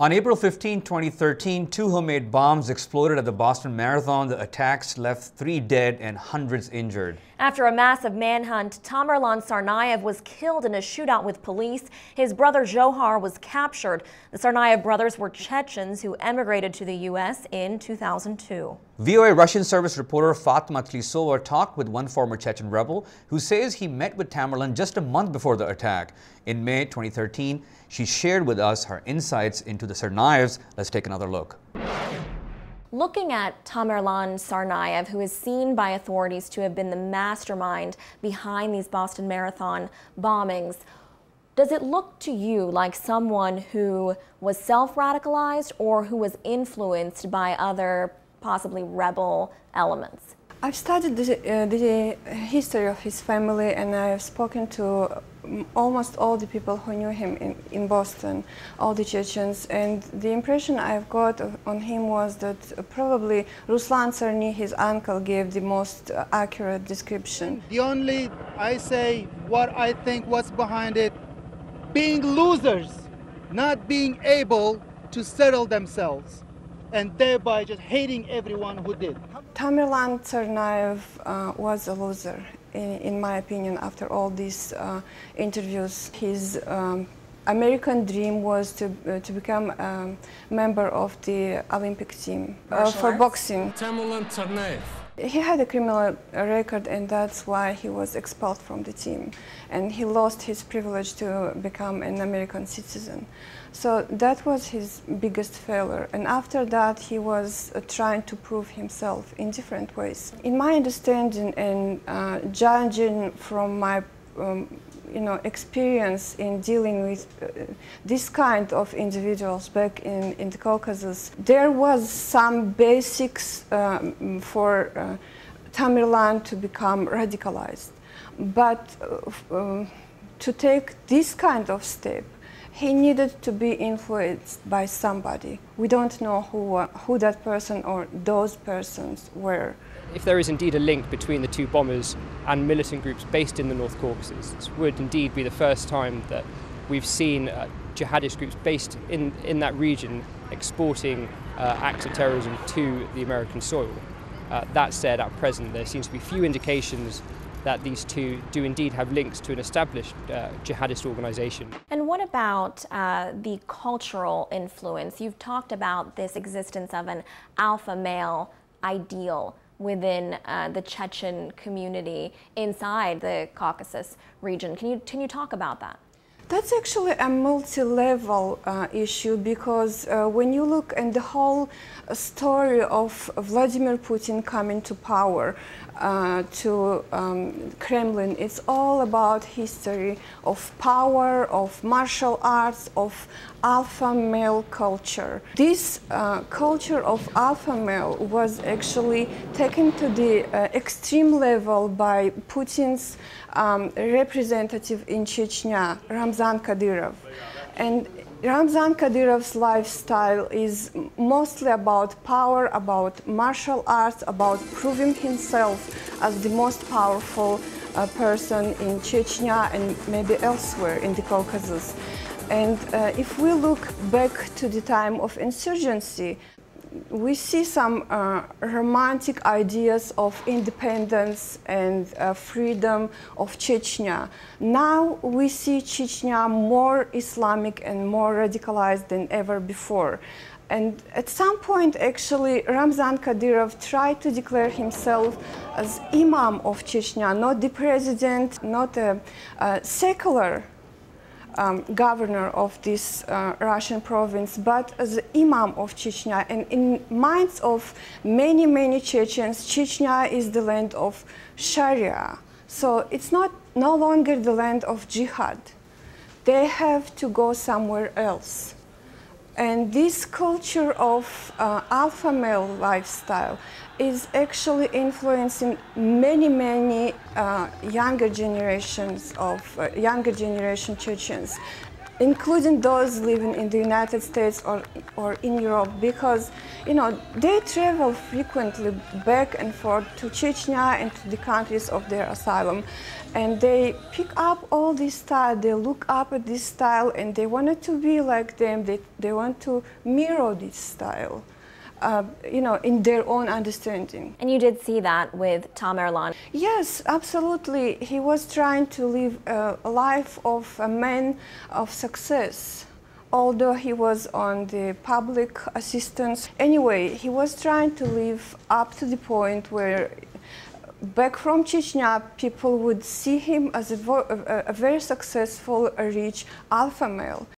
On April 15, 2013, two homemade bombs exploded at the Boston Marathon. The attacks left three dead and hundreds injured. After a massive manhunt, Tamerlan Tsarnaev was killed in a shootout with police. His brother Dzhokhar was captured. The Tsarnaev brothers were Chechens who emigrated to the U.S. in 2002. VOA Russian service reporter Fatima Tlisova talked with one former Chechen rebel who says he met with Tamerlan just a month before the attack. In May 2013, she shared with us her insights into the Tsarnaevs. Let's take another look. Looking at Tamerlan Tsarnaev, who is seen by authorities to have been the mastermind behind these Boston Marathon bombings, does it look to you like someone who was self-radicalized or who was influenced by other possibly rebel elements? I've studied the, uh, the history of his family and I've spoken to almost all the people who knew him in, in Boston, all the Chechens, and the impression I've got on him was that probably Ruslan Tsarni, his uncle, gave the most uh, accurate description. The only, I say, what I think what's behind it, being losers, not being able to settle themselves, and thereby just hating everyone who did. Tamerlan Tsarnaev uh, was a loser in, in my opinion, after all these uh, interviews. His um, American dream was to, uh, to become a member of the Olympic team uh, for arts? boxing. Tamerlan Tsarnaev. He had a criminal record and that's why he was expelled from the team. And he lost his privilege to become an American citizen. So that was his biggest failure. And after that, he was uh, trying to prove himself in different ways. In my understanding and uh, judging from my um, you know, experience in dealing with uh, this kind of individuals back in, in the Caucasus, there was some basics um, for uh, Tamerlan to become radicalized. But uh, um, to take this kind of step, he needed to be influenced by somebody. We don't know who, who that person or those persons were. If there is indeed a link between the two bombers and militant groups based in the North Caucasus, this would indeed be the first time that we've seen uh, jihadist groups based in, in that region exporting uh, acts of terrorism to the American soil. Uh, that said, at present, there seems to be few indications that these two do indeed have links to an established uh, jihadist organization. And what about uh, the cultural influence? You've talked about this existence of an alpha male ideal within uh, the Chechen community inside the Caucasus region. Can you, can you talk about that? That's actually a multi-level uh, issue because uh, when you look at the whole story of Vladimir Putin coming to power, uh, to um, Kremlin, it's all about history of power, of martial arts, of alpha male culture. This uh, culture of alpha male was actually taken to the uh, extreme level by Putin's um, representative in Chechnya, Ramzan Kadyrov. And Ramzan Kadyrov's lifestyle is mostly about power, about martial arts, about proving himself as the most powerful uh, person in Chechnya and maybe elsewhere in the Caucasus. And uh, if we look back to the time of insurgency, we see some uh, romantic ideas of independence and uh, freedom of Chechnya. Now we see Chechnya more Islamic and more radicalized than ever before. And at some point, actually, Ramzan Kadyrov tried to declare himself as Imam of Chechnya, not the president, not a, a secular um, governor of this uh, Russian province, but as Imam of Chechnya. And in minds of many, many Chechens, Chechnya is the land of Sharia. So it's not no longer the land of jihad. They have to go somewhere else. And this culture of uh, alpha male lifestyle is actually influencing many, many uh, younger generations of uh, younger generation Chechens. Including those living in the United States or, or in Europe, because you know they travel frequently back and forth to Chechnya and to the countries of their asylum, and they pick up all this style. They look up at this style and they wanted to be like them. They they want to mirror this style uh, you know, in their own understanding. And you did see that with Tamerlan. Yes, absolutely. He was trying to live a life of a man of success. Although he was on the public assistance, anyway, he was trying to live up to the point where back from Chechnya, people would see him as a, a, a very successful, rich alpha male.